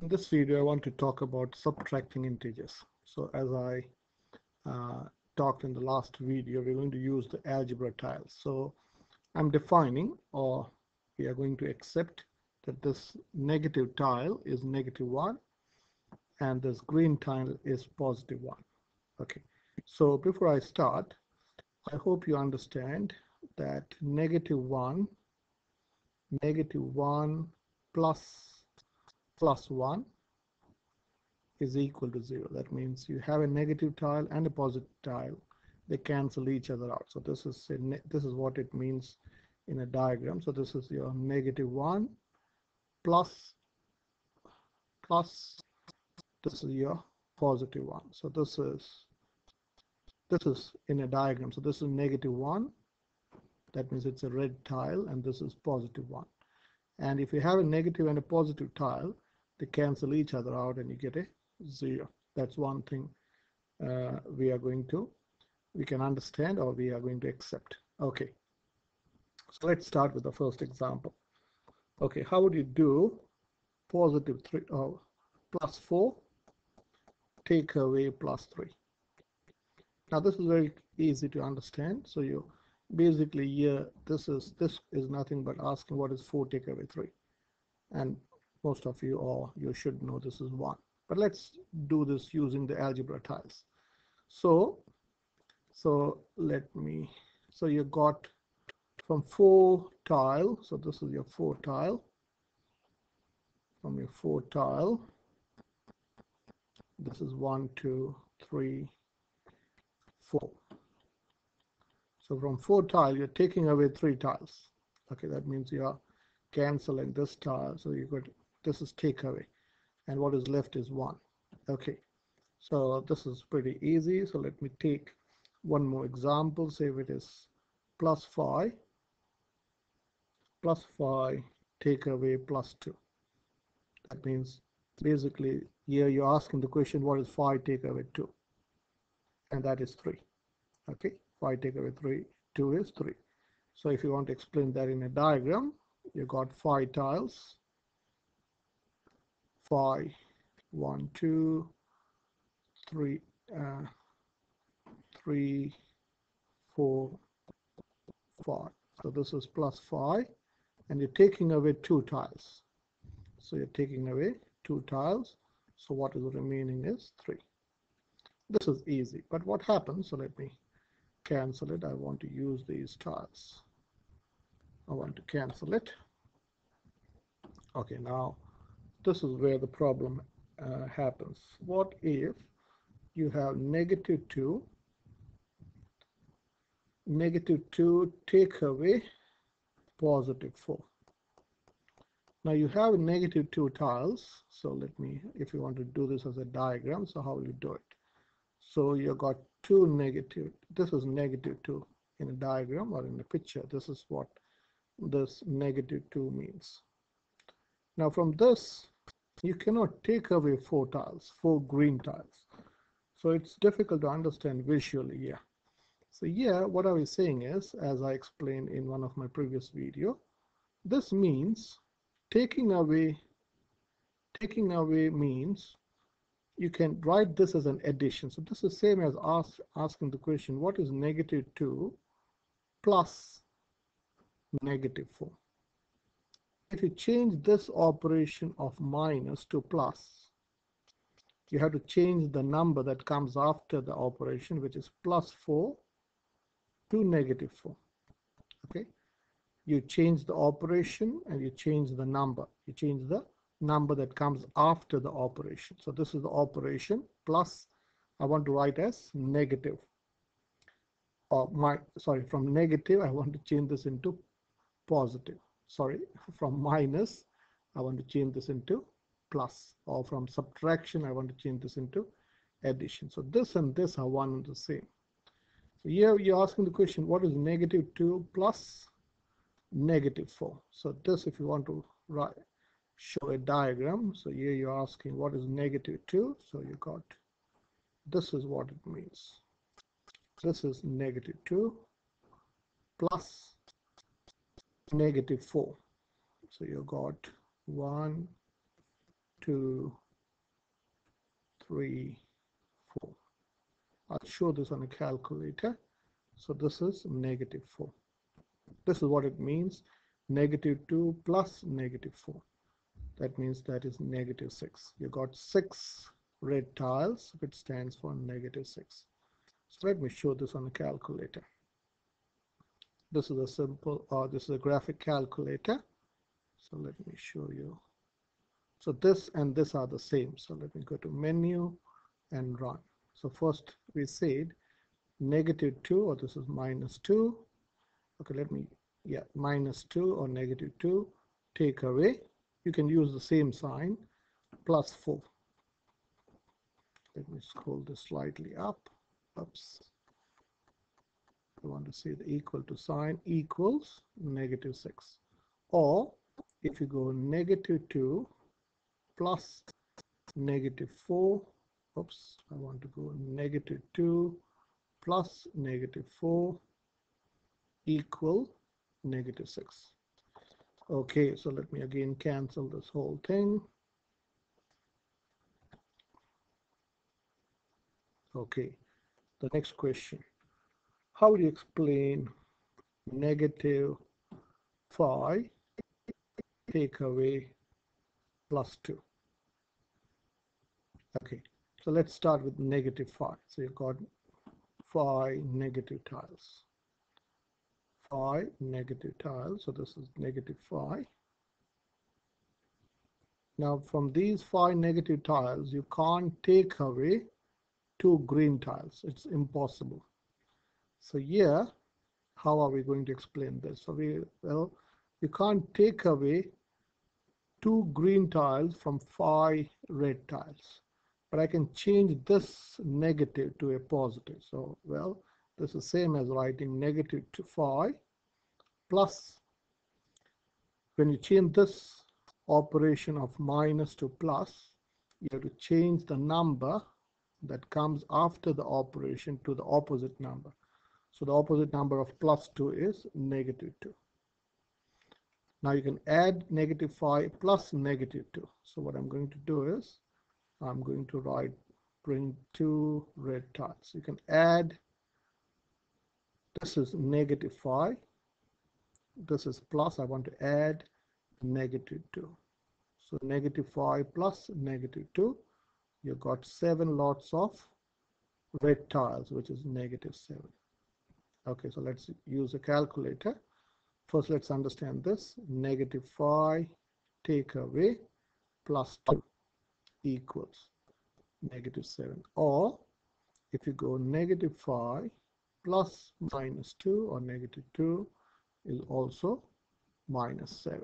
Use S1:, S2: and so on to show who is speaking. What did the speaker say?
S1: In this video, I want to talk about subtracting integers. So as I uh, talked in the last video, we're going to use the algebra tiles. So I'm defining or we are going to accept that this negative tile is negative 1 and this green tile is positive 1. Okay, so before I start, I hope you understand that negative 1, negative 1 plus plus 1 is equal to 0. That means you have a negative tile and a positive tile. They cancel each other out. So this is this is what it means in a diagram. So this is your negative 1 plus plus this is your positive 1. So this is this is in a diagram. So this is negative 1. That means it's a red tile and this is positive 1. And if you have a negative and a positive tile, they cancel each other out and you get a zero. That's one thing uh, we are going to we can understand or we are going to accept. Okay. So let's start with the first example. Okay how would you do positive 3 oh, plus 4 take away plus 3 now this is very easy to understand. So you basically here this is this is nothing but asking what is 4 take away 3 and most of you all you should know this is 1 but let's do this using the algebra tiles. So so let me so you got from 4 tile so this is your 4 tile. From your 4 tile this is one, two, three, four. so from 4 tile you're taking away 3 tiles. Okay that means you are canceling this tile so you got this is takeaway and what is left is 1 okay so this is pretty easy. So let me take one more example. Say it is plus 5 plus 5 take away plus 2 that means basically here you're asking the question what is 5 take away 2 and that is 3 okay 5 take away 3 2 is 3 so if you want to explain that in a diagram you got 5 tiles five one two three uh, three four five. So this is plus five and you're taking away two tiles. So you're taking away two tiles. So what is remaining is three. This is easy but what happens? So let me cancel it. I want to use these tiles. I want to cancel it. Okay now this is where the problem uh, happens. What if you have negative 2, negative 2 take away positive 4. Now you have negative 2 tiles. So let me, if you want to do this as a diagram, so how will you do it? So you got two negative, this is negative 2 in a diagram or in a picture. This is what this negative 2 means. Now from this, you cannot take away four tiles, four green tiles. So it's difficult to understand visually here. So here, what I was saying is, as I explained in one of my previous video, this means taking away, taking away means you can write this as an addition. So this is same as ask, asking the question, what is negative 2 plus negative 4? If you change this operation of minus to plus, you have to change the number that comes after the operation, which is plus 4 to negative 4. Okay, you change the operation and you change the number. You change the number that comes after the operation. So this is the operation plus I want to write as negative. Or my sorry, from negative I want to change this into positive sorry from minus I want to change this into plus or from subtraction I want to change this into addition. So this and this are one and the same. So here you're asking the question what is negative 2 plus negative 4 so this if you want to write show a diagram so here you're asking what is negative 2 so you got this is what it means. This is negative 2 plus negative 4 so you got 1 two, three, four. I'll show this on a calculator. So this is negative 4. This is what it means. Negative 2 plus negative 4. That means that is negative 6. You got 6 red tiles, which stands for negative 6. So let me show this on a calculator. This is a simple, or uh, this is a graphic calculator. So let me show you. So this and this are the same. So let me go to menu and run. So first we said negative 2 or this is minus 2. Okay, let me, yeah, minus 2 or negative 2 take away. You can use the same sign plus 4. Let me scroll this slightly up. Oops. I want to see the equal to sign equals negative 6. Or if you go negative 2 plus negative 4, oops, I want to go negative 2 plus negative 4 equal negative 6. Okay, so let me again cancel this whole thing. Okay, the next question. How do you explain negative 5 take away plus 2? Okay, so let's start with negative 5. So you've got 5 negative tiles. 5 negative tiles, so this is negative 5. Now from these 5 negative tiles, you can't take away two green tiles. It's impossible. So here, how are we going to explain this? So we, well, you can't take away two green tiles from five red tiles. But I can change this negative to a positive. So, well, this is same as writing negative to 5 plus. When you change this operation of minus to plus, you have to change the number that comes after the operation to the opposite number. So the opposite number of plus 2 is negative 2. Now you can add negative 5 plus negative 2. So what I'm going to do is I'm going to write bring two red tiles. You can add this is negative 5 this is plus I want to add negative 2 so negative 5 plus negative 2 You've got seven lots of red tiles which is negative 7 okay so let's use a calculator. First let's understand this. Negative 5 take away plus 2 equals negative 7 or if you go negative 5 plus minus 2 or negative 2 is also minus 7